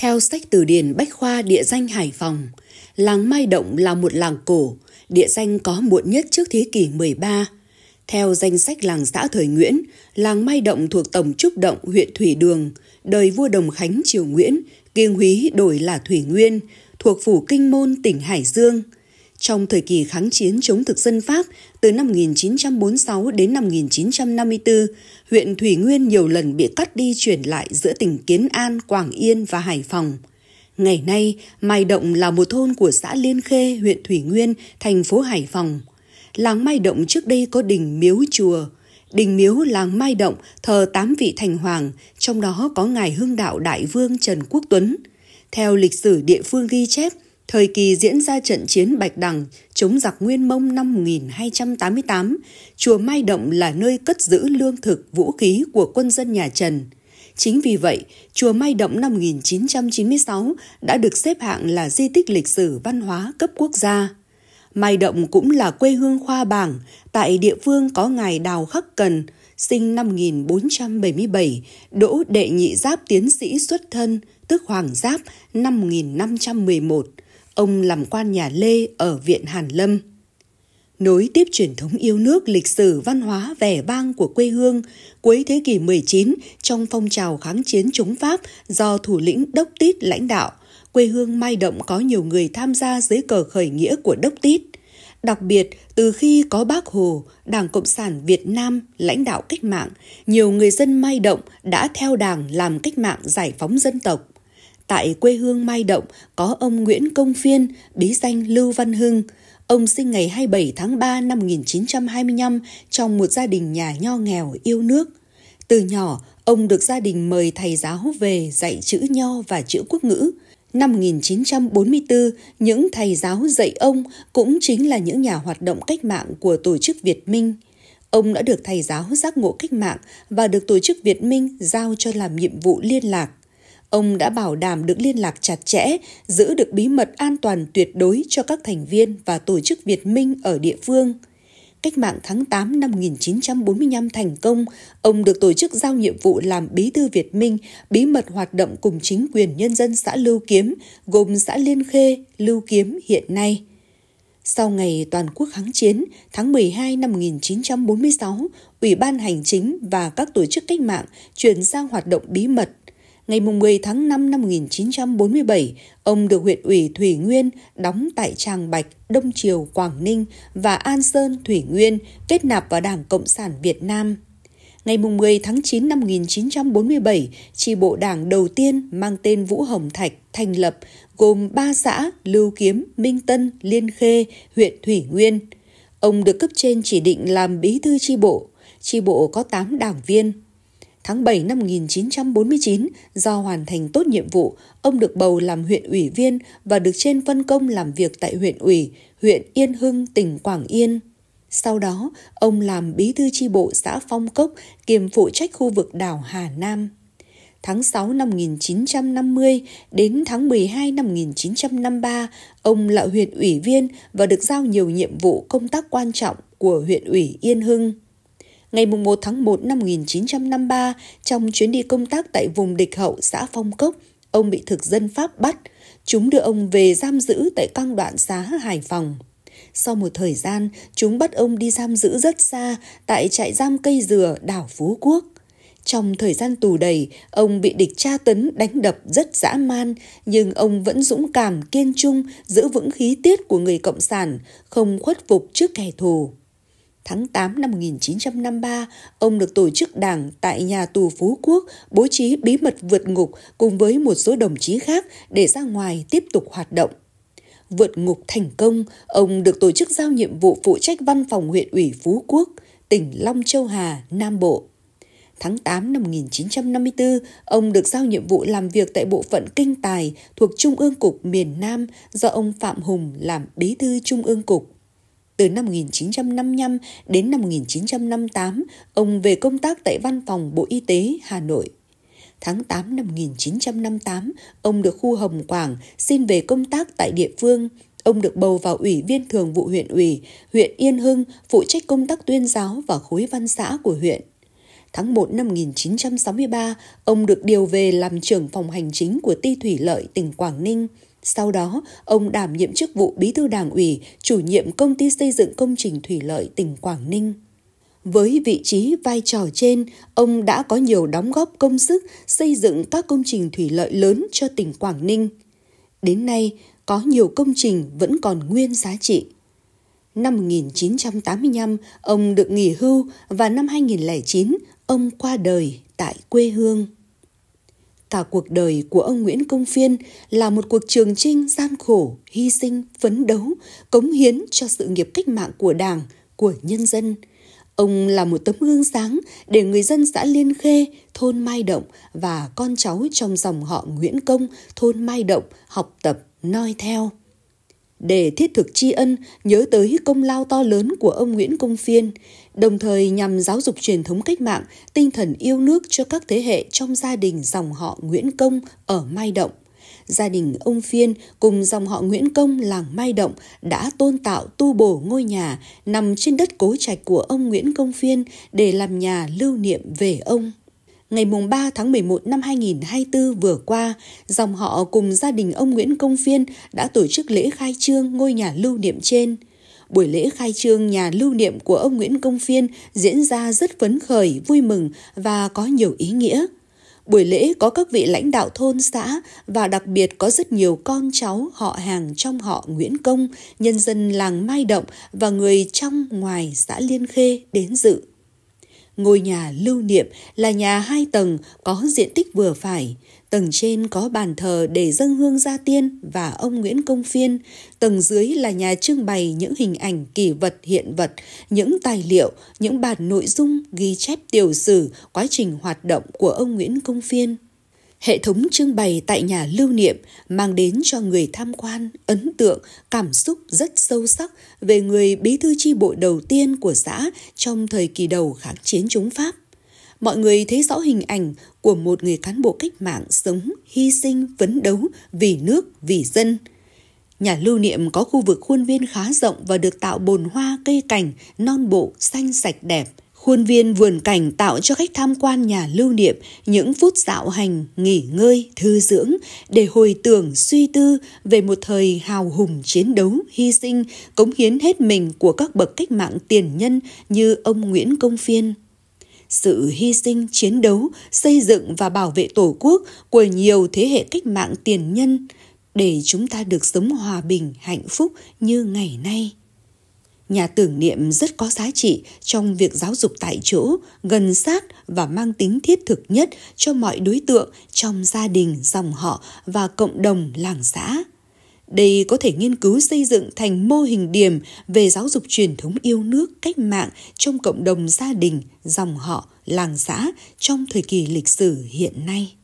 Theo sách từ điển Bách Khoa địa danh Hải Phòng, làng Mai Động là một làng cổ, địa danh có muộn nhất trước thế kỷ 13. Theo danh sách làng xã thời Nguyễn, làng Mai Động thuộc Tổng Trúc Động, huyện Thủy Đường, đời vua Đồng Khánh triều Nguyễn, kiêng húy đổi là Thủy Nguyên, thuộc phủ Kinh Môn, tỉnh Hải Dương. Trong thời kỳ kháng chiến chống thực dân Pháp từ năm 1946 đến năm 1954, huyện Thủy Nguyên nhiều lần bị cắt đi chuyển lại giữa tỉnh Kiến An, Quảng Yên và Hải Phòng. Ngày nay, Mai Động là một thôn của xã Liên Khê, huyện Thủy Nguyên, thành phố Hải Phòng. Làng Mai Động trước đây có đình miếu chùa. Đình miếu làng Mai Động thờ tám vị thành hoàng, trong đó có ngài hưng đạo đại vương Trần Quốc Tuấn. Theo lịch sử địa phương ghi chép, Thời kỳ diễn ra trận chiến Bạch Đằng chống giặc Nguyên Mông năm 1288, chùa Mai Động là nơi cất giữ lương thực, vũ khí của quân dân nhà Trần. Chính vì vậy, chùa Mai Động năm 1996 đã được xếp hạng là di tích lịch sử văn hóa cấp quốc gia. Mai Động cũng là quê hương khoa bảng, tại địa phương có ngài Đào Khắc Cần, sinh năm 1477, đỗ đệ nhị giáp tiến sĩ xuất thân, tức Hoàng Giáp, năm 1511 ông làm quan nhà Lê ở Viện Hàn Lâm. Nối tiếp truyền thống yêu nước lịch sử văn hóa vẻ vang của quê hương, cuối thế kỷ 19 trong phong trào kháng chiến chống Pháp do thủ lĩnh Đốc Tít lãnh đạo, quê hương Mai Động có nhiều người tham gia dưới cờ khởi nghĩa của Đốc Tít. Đặc biệt, từ khi có Bác Hồ, Đảng Cộng sản Việt Nam lãnh đạo cách mạng, nhiều người dân Mai Động đã theo Đảng làm cách mạng giải phóng dân tộc. Tại quê hương Mai Động có ông Nguyễn Công Phiên, bí danh Lưu Văn Hưng. Ông sinh ngày 27 tháng 3 năm 1925 trong một gia đình nhà nho nghèo yêu nước. Từ nhỏ, ông được gia đình mời thầy giáo về dạy chữ nho và chữ quốc ngữ. Năm 1944, những thầy giáo dạy ông cũng chính là những nhà hoạt động cách mạng của tổ chức Việt Minh. Ông đã được thầy giáo giác ngộ cách mạng và được tổ chức Việt Minh giao cho làm nhiệm vụ liên lạc. Ông đã bảo đảm được liên lạc chặt chẽ, giữ được bí mật an toàn tuyệt đối cho các thành viên và tổ chức Việt Minh ở địa phương. Cách mạng tháng 8 năm 1945 thành công, ông được tổ chức giao nhiệm vụ làm bí thư Việt Minh, bí mật hoạt động cùng chính quyền nhân dân xã Lưu Kiếm, gồm xã Liên Khê, Lưu Kiếm hiện nay. Sau ngày toàn quốc kháng chiến, tháng 12 năm 1946, Ủy ban Hành chính và các tổ chức cách mạng chuyển sang hoạt động bí mật – ngày 10 tháng 5 năm 1947, ông được huyện ủy Thủy Nguyên đóng tại Tràng Bạch, Đông Triều, Quảng Ninh và An Sơn, Thủy Nguyên kết nạp vào Đảng Cộng sản Việt Nam. Ngày 10 tháng 9 năm 1947, tri bộ đảng đầu tiên mang tên Vũ Hồng Thạch thành lập gồm 3 xã Lưu Kiếm, Minh Tân, Liên Khê, huyện Thủy Nguyên. Ông được cấp trên chỉ định làm bí thư tri bộ. Tri bộ có 8 đảng viên, Tháng 7 năm 1949, do hoàn thành tốt nhiệm vụ, ông được bầu làm huyện ủy viên và được trên phân công làm việc tại huyện ủy, huyện Yên Hưng, tỉnh Quảng Yên. Sau đó, ông làm bí thư chi bộ xã Phong Cốc, kiêm phụ trách khu vực đảo Hà Nam. Tháng 6 năm 1950 đến tháng 12 năm 1953, ông là huyện ủy viên và được giao nhiều nhiệm vụ công tác quan trọng của huyện ủy Yên Hưng. Ngày 1 tháng 1 năm 1953, trong chuyến đi công tác tại vùng địch hậu xã Phong Cốc, ông bị thực dân Pháp bắt. Chúng đưa ông về giam giữ tại căng đoạn xá Hải Phòng. Sau một thời gian, chúng bắt ông đi giam giữ rất xa tại trại giam cây dừa đảo Phú Quốc. Trong thời gian tù đầy, ông bị địch tra tấn đánh đập rất dã man, nhưng ông vẫn dũng cảm kiên trung giữ vững khí tiết của người Cộng sản, không khuất phục trước kẻ thù tháng 8 năm 1953, ông được tổ chức đảng tại nhà tù Phú Quốc bố trí bí mật vượt ngục cùng với một số đồng chí khác để ra ngoài tiếp tục hoạt động. Vượt ngục thành công, ông được tổ chức giao nhiệm vụ phụ trách văn phòng huyện ủy Phú Quốc, tỉnh Long Châu Hà, Nam Bộ. Tháng 8 năm 1954, ông được giao nhiệm vụ làm việc tại bộ phận kinh tài thuộc Trung ương Cục miền Nam do ông Phạm Hùng làm bí thư Trung ương Cục. Từ năm 1955 đến năm 1958, ông về công tác tại Văn phòng Bộ Y tế Hà Nội. Tháng 8 năm 1958, ông được khu Hồng Quảng xin về công tác tại địa phương. Ông được bầu vào Ủy viên Thường vụ huyện ủy, huyện Yên Hưng, phụ trách công tác tuyên giáo và khối văn xã của huyện. tháng 1 năm 1963, ông được điều về làm trưởng phòng hành chính của Ti Thủy Lợi, tỉnh Quảng Ninh. Sau đó, ông đảm nhiệm chức vụ bí thư đảng ủy, chủ nhiệm công ty xây dựng công trình thủy lợi tỉnh Quảng Ninh. Với vị trí vai trò trên, ông đã có nhiều đóng góp công sức xây dựng các công trình thủy lợi lớn cho tỉnh Quảng Ninh. Đến nay, có nhiều công trình vẫn còn nguyên giá trị. Năm 1985, ông được nghỉ hưu và năm 2009, ông qua đời tại quê hương. Cả cuộc đời của ông Nguyễn Công Phiên là một cuộc trường trinh gian khổ, hy sinh, phấn đấu, cống hiến cho sự nghiệp cách mạng của Đảng, của nhân dân. Ông là một tấm gương sáng để người dân xã Liên Khê, thôn Mai Động và con cháu trong dòng họ Nguyễn Công, thôn Mai Động học tập, noi theo để thiết thực tri ân nhớ tới công lao to lớn của ông Nguyễn Công Phiên, đồng thời nhằm giáo dục truyền thống cách mạng, tinh thần yêu nước cho các thế hệ trong gia đình dòng họ Nguyễn Công ở Mai Động. Gia đình ông Phiên cùng dòng họ Nguyễn Công làng Mai Động đã tôn tạo tu bổ ngôi nhà nằm trên đất cố trạch của ông Nguyễn Công Phiên để làm nhà lưu niệm về ông ngày 3 tháng 11 năm 2024 vừa qua, dòng họ cùng gia đình ông Nguyễn Công Phiên đã tổ chức lễ khai trương ngôi nhà lưu niệm trên. Buổi lễ khai trương nhà lưu niệm của ông Nguyễn Công Phiên diễn ra rất phấn khởi, vui mừng và có nhiều ý nghĩa. Buổi lễ có các vị lãnh đạo thôn xã và đặc biệt có rất nhiều con cháu họ hàng trong họ Nguyễn Công, nhân dân làng Mai Động và người trong ngoài xã Liên Khê đến dự. Ngôi nhà lưu niệm là nhà hai tầng có diện tích vừa phải. Tầng trên có bàn thờ để dâng hương gia tiên và ông Nguyễn Công Phiên. Tầng dưới là nhà trưng bày những hình ảnh kỳ vật hiện vật, những tài liệu, những bản nội dung ghi chép tiểu sử quá trình hoạt động của ông Nguyễn Công Phiên. Hệ thống trưng bày tại nhà lưu niệm mang đến cho người tham quan ấn tượng, cảm xúc rất sâu sắc về người bí thư chi bộ đầu tiên của xã trong thời kỳ đầu kháng chiến chống Pháp. Mọi người thấy rõ hình ảnh của một người cán bộ cách mạng sống, hy sinh, phấn đấu vì nước, vì dân. Nhà lưu niệm có khu vực khuôn viên khá rộng và được tạo bồn hoa, cây cảnh, non bộ, xanh sạch đẹp – Khuôn viên vườn cảnh tạo cho khách tham quan nhà lưu niệm những phút dạo hành, nghỉ ngơi, thư dưỡng để hồi tưởng suy tư về một thời hào hùng chiến đấu, hy sinh, cống hiến hết mình của các bậc cách mạng tiền nhân như ông Nguyễn Công Phiên. Sự hy sinh, chiến đấu, xây dựng và bảo vệ Tổ quốc của nhiều thế hệ cách mạng tiền nhân để chúng ta được sống hòa bình, hạnh phúc như ngày nay. Nhà tưởng niệm rất có giá trị trong việc giáo dục tại chỗ, gần sát và mang tính thiết thực nhất cho mọi đối tượng trong gia đình, dòng họ và cộng đồng làng xã. Đây có thể nghiên cứu xây dựng thành mô hình điểm về giáo dục truyền thống yêu nước, cách mạng trong cộng đồng gia đình, dòng họ, làng xã trong thời kỳ lịch sử hiện nay.